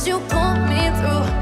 that you pulled me through.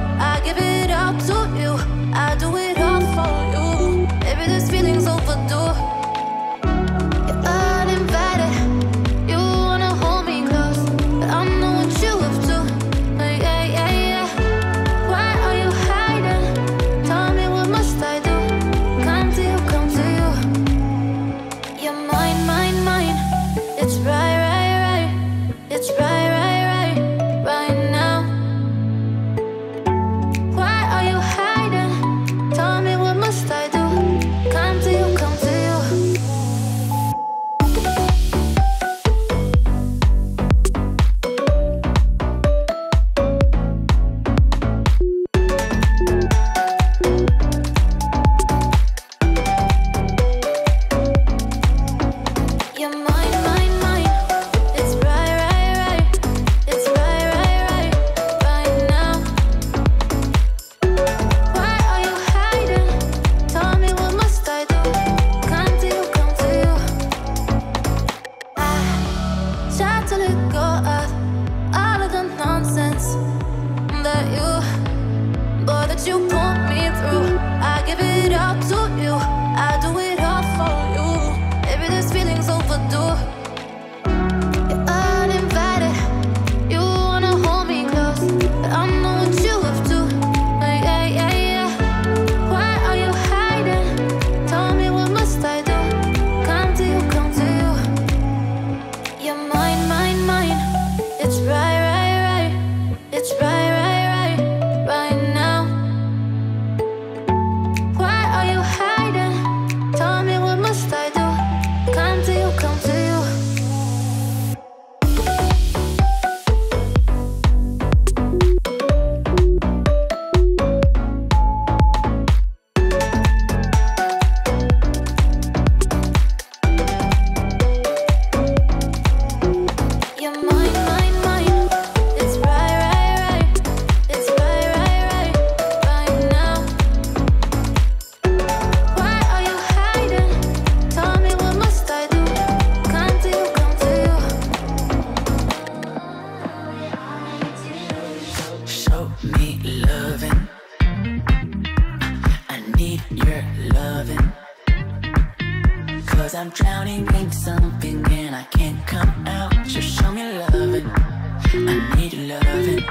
I'm drowning in something and I can't come out. Just show me loving, I need loving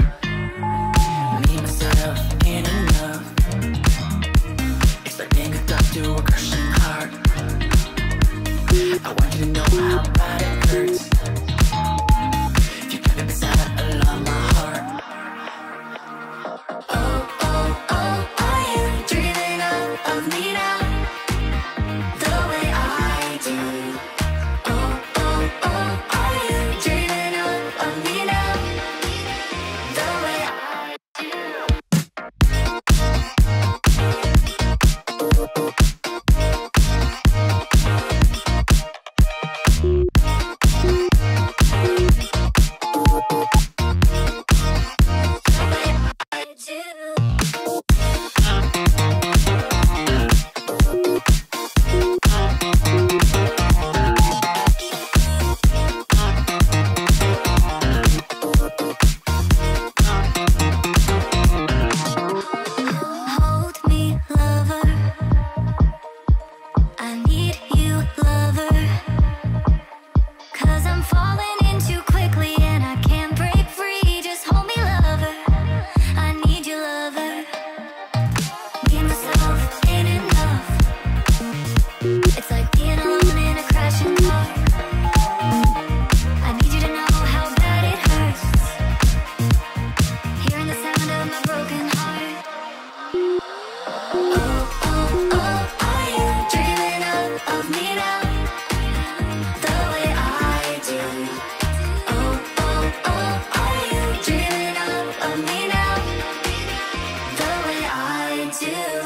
still